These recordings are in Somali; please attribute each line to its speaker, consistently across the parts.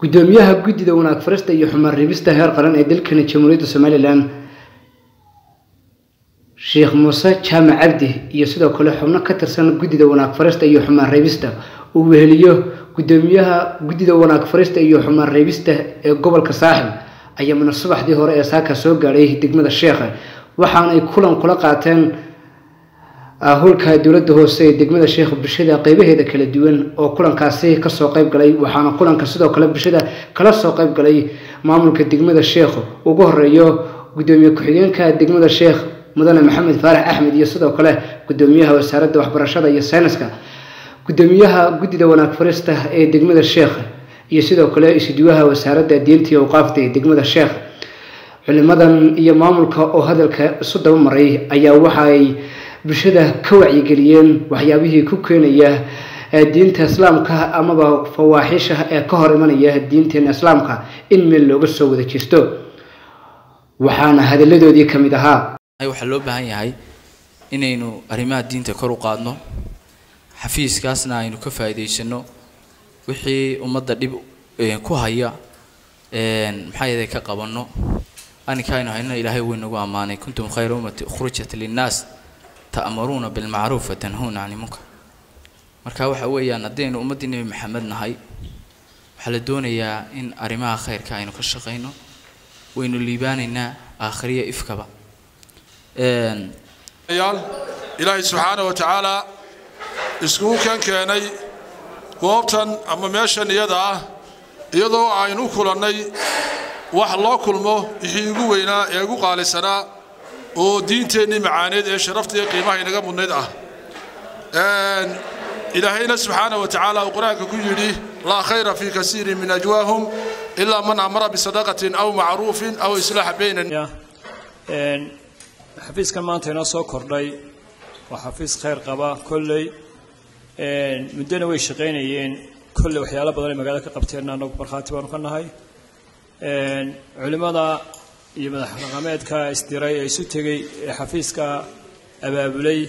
Speaker 1: gudoomiyaha guddida wanaag farista iyo xumaan reebista heer qaran ee dalkani jamhuuriyadda somalilan sheekh muuse jaamac cabdi iyo sidoo kale xubno ka tirsan guddida wanaag farista iyo xumaan reebista uu weheliyo gudoomiyaha guddida wanaag farista iyo xumaan reebista ee gobolka saaxil ayaa mana subaxdii hore ee saaka soo gaadhay degmada sheekha waxaanay kulan kula qaateen howlka dowladda hoose ee degmada sheekh bulshada qeybaheeda kala duwan oo kulankaasi ka soo qeyb galay waxaana kulanka sidoo kale bulshada kala soo qeyb galay maamulka degmada sheekh ugu horeeyo gudoomiye ku-xigeenka degmada sheekh mudane maxamed faarax axmed iyo sidoo kale gudoomiyaha wasaaradda waxbarashada iyo sayniska. Gudoomiyaha guddida wanaag farista ee degmada sheekh iyo sidoo kale isuduwaha wasaaradda diinta iyo awqaafta ee degmada sheekh culimadan iyo maamulka oo hadalka isu daba maray ayaa waxaay bulshada ka wacyigeliyeen waxyaabihii ku keenaya diinta islaamka amaba fawaaxiisha ee ka hor imanaya diinteena islaamka in meel looga soo wada jirto waxaana hadalladoodii ka mid ahaa.
Speaker 2: Waxaa loo baahan yahay inaynu arrimaha diinta kor u qaadno xafiiskaasna aynu ka faa'iidaysano wixii ummadda dhib ku haya maxaa yeelay ka qabanno. Arrinka aynu haynana ilaahay wuu inagu ammaanay. Kuntum khayra ummati ukhrijat linnaas ta'muruuna bilmacruuf watanhuuna cani munkar. Marka waxa weeyaan haddaynu ummaddii nebi maxamed nahay waxaa la doonayaa in arrimaha khayrka aynu ka shaqayno waynu liibaanaynaa aakhiriya ifkaba.
Speaker 3: Yaal ilaahay subxaana wa tacaala iskugu kan keenay goobtan ama meeshan iyada ah iyadoo aynu u kulannay wax loo kulmo wixii ugu weynaa ee ugu qaalisanaa oo diinteennii macaaneed ee sharafta iyo qiimaha inaga mudnayd ah. Ilaahayna subxaana wa tacaala uu qur'aanka ku yidhi laa khayra fii kasiirin min ajwaahum ilaa man amara bisadaqatin aw macruufin aw islaaxa bayna
Speaker 4: xafiiskan maanta inoo soo kordhay waa xafiis khayr qaba kolley muddona way shaqaynayeen kolley waxyaalo badan ay magaalada ka qabteen annagu markhaati baanu ka nahay. Culimmada iyo madax dhaqameedka isdiray ee isu tegey ee xafiiska abaabulay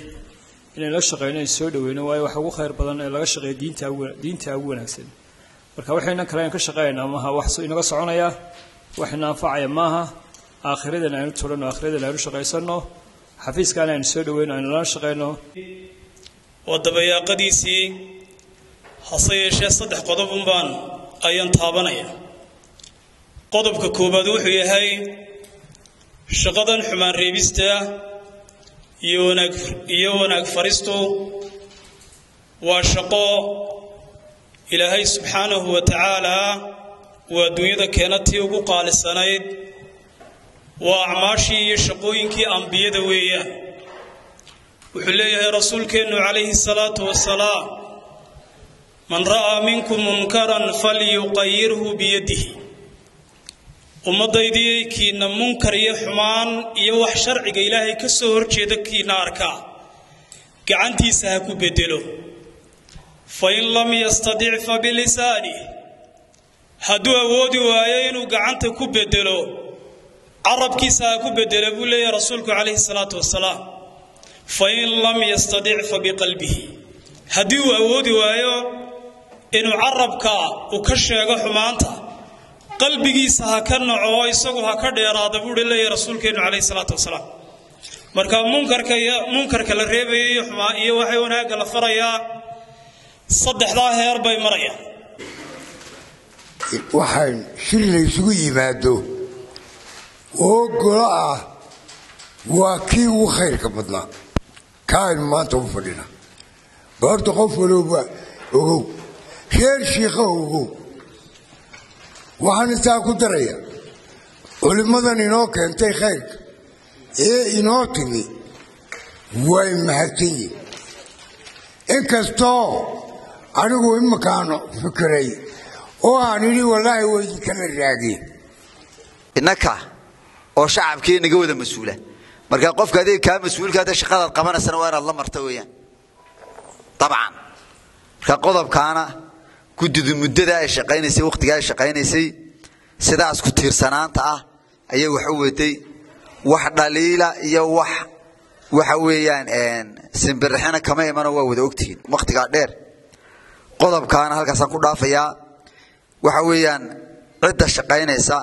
Speaker 4: inay la shaqeyno in soo dhaweyno waayo waxa ugu khayr badan ee laga shaqeeya diinta diinta ugu wanaagsan. Marka waxaynan kale aan ka shaqeynaa maaha wax inaga soconaya waxayna anfacaya maaha aakhiradan aynu turanno aakhiradan aynu shaqaysanno xafiiskan aynu soo dhaweyno aynu lana shaqeyno
Speaker 5: waa dabayaaqadiisii hase yeeshee saddex qodobun baan ayaan taabanaya. Qodobka koowaad wuxuu yahay shaqadan xumaan reebista iyo wanaag faristu waa shaqo ilaahay subxaanahu wa tacaalaa waa adduunyada keena tii ugu qaalisanayd waa acmaashii iyo shaqooyinkii ambiyada weeyaan wuxuu leeyahay rasuulkeennu calayhi salaatu wasalaam man ra'aa minkum munkaran falyuqayirhu biyadihi ummaddaydii kiina munkar iyo xumaan iyo wax sharciga ilaahay ka soo horjeeda kiina arkaa. Gacantiisa ha ku bedelo fa in lam yastadic fa bilisaani. Hadduu awoodi waayo inuu gacanta ku bedelo carabkiisa ha ku bedela buu leeyahay rasuulku calayhi salaatu wasalaam fa in lam yastadic fa biqalbihi. Haddii uu awoodi waayo inuu carabka uu ka sheego xumaanta qalbigiisa ha ka naco isagu ha ka dheeraada buuhi leeyahay rasuulkeennu calayhi salaatu wasalaam. Marka munkarka munkarka la reebaya iyo xumaa iyo waxay wanaagga la farayaa saddexdaa heer bay marayaan.
Speaker 6: Waxaan shir laysugu yimaado oo golo ah waa kii ugu khayrka badnaa. Ka aynu maanta u fadhina. Goorta qof walowba ogow. Reer shiikha ogow waxaan intaa ku daraya culimmadan inoo keentay khayrka ee inoo timi way mahadsan yihiin inkastoo anigu iminkaan fikiray oo aan idhi wallaahi weydinkala raageen.
Speaker 7: Innaka oo shacabkii naga wada mas'uula. Marka qofka adiga kaa mas'uulka hadda shaqadaad qabanaysana waa inaad la marta weeyaan. Dabcan. Marka qodobkaana guddidu muddada ay shaqaynaysay wakhtiga ay shaqaynaysay sidaas ku tiirsanaanta ah ayay wax u waday. Wax dhaliila iyo wax waxa weeyaan simbirixina kama imano waa wada ogtihiin wakhtigaa dheer. Qodobkaana halkaasaan ku dhaafayaa waxa weeyaan cidda shaqaynaysa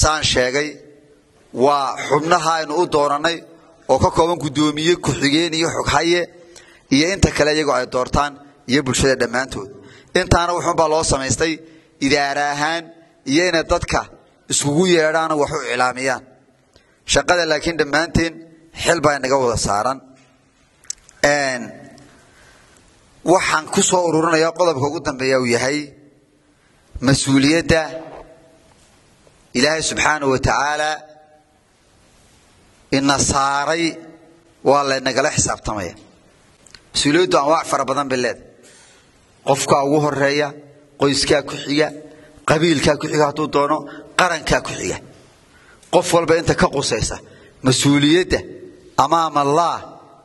Speaker 7: saan sheegay waa xubnaha aynu u doorannay oo ka kooban guddoomiye ku-xigeen iyo xoghaye iyo inta kale iyagoo ay doortaan iyo bulshada dhammaantood intaana wuxuunbaa loo samaystay idaara ahaan iyo inay dadka iskugu yeedhaan wax u iclaamiyaan. Shaqada laakiin dhammaanteen xil baa inaga wada saaran. Waxaan ku soo ururinayaa qodobka ugu dambeeya uu yahay mas'uuliyadda ilaahay subxaanahu wa tacaala ina saaray waa laynagala xisaabtamaya. Mas'uuliyaddu anwaac fara badan bay leedahay qofkaa ugu horreeya qoyskaa ku xiga qabiilkaa ku xiga hadduu doono qarankaa ku xiga. Qof walba inta ka qusaysa mas'uuliyadda amaama allah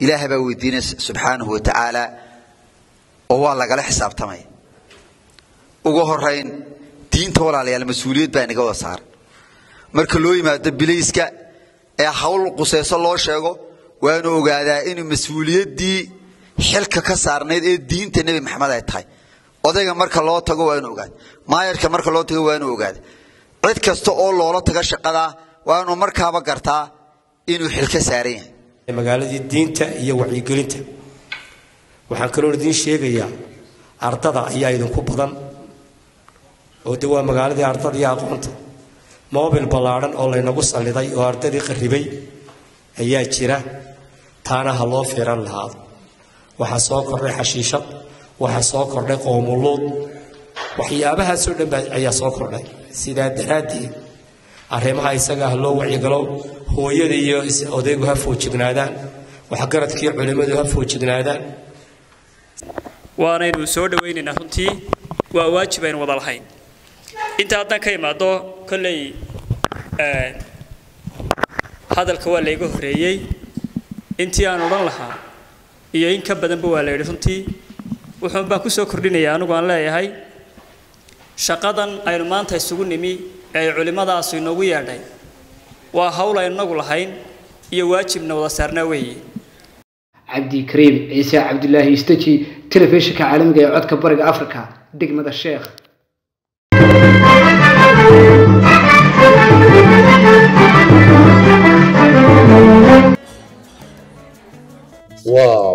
Speaker 7: ilaahay baa weydiinaya subxaanahu wa tacaala oo waa lagala xisaabtamaya ugu horayn diinta walaalayaal mas'uuliyad baa inaga wada saaran marka loo yimaado bilayska ee hawl qusayso loo sheego waanu ogaadaa inuu mas'uuliyaddii xilka ka saarnayd ee diinta nebi maxamed ay tahay. Odayga marka loo tago waa inu ogaada maayarka marka loo tago waa inu ogaada cid kasta oo loola taga shaqadaa waa inuu markaaba gartaa inuu xil ka saaran yahay.
Speaker 8: Magaaladii diinta iyo wacyigelinta. Waxaan kaloo idiin sheegayaa ardada ayaa idinku badan. Oo de waa magaaladii ardada iyo aqoonta. Mobil ballaadhan oo laynagu salliday oo ardadii qarribay ayaa jira. Taana ha loo fiiran lahaado waxaa soo kordhay xashiishad waxaa soo kordhay qoomuluud waxyaabahaasoo dhan baa ayaa soo kordhay. Sidaa daraaddeed arrimaha isaga ha loo wacyigalo hooyada iyo odaygu ha foojignaadaan waxgaradkii culimmadu ha foojignaadaan
Speaker 9: waanaynu soo dhawaynaynaa runtii. Waa waajib aynu wada lahayn. Inta haddaan ka imaado kolley hadalka waa layga horreeyey intii aan odhan lahaa iyo in ka badanba waa la yidhi. Runtii wuxuun baan ku soo kordhinayaa anigu aan leeyahay shaqadan aynu maanta isugu nimi ee ay culimmadaasu inoogu yeedhay. Waa hawl aynu lahayn iyo waajibna wada saarnaa weeye
Speaker 1: cabdikariim ciise cabdulaahi istaji telefishinka caalamiga ee codka bariga africa degmada sheekh
Speaker 10: wow